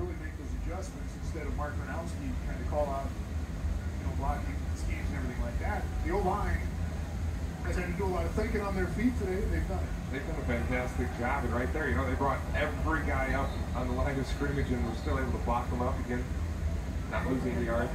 really make those adjustments instead of Mark Gronowski trying to call out, you know, blocking schemes and everything like that. The O line has had to do a lot of thinking on their feet today. They've done it. They've done a fantastic job, and right there, you know, they brought every guy up on the line of scrimmage and were still able to block them up again, not losing any yards.